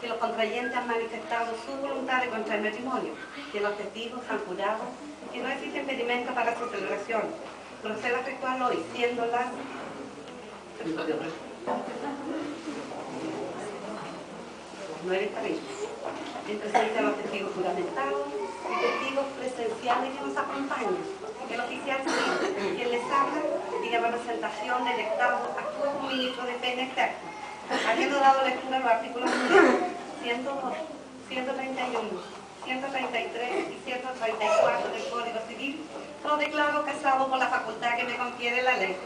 Que los contrayentes han manifestado su voluntad de contra el matrimonio, que los testigos han jurado que no existe impedimento para su celebración. Proceda efectuarlo hoy, siendo la... No eres. En presencia de los testigos juramentados y testigos presenciales que nos acompañan. El oficial civil, quien les habla, y en representación del Estado, actúa ministro de pena externa. Habiendo dado lectura a los artículos 102, 131, 133 y 134 del Código Civil, lo declaro casado por la facultad que me confiere la ley.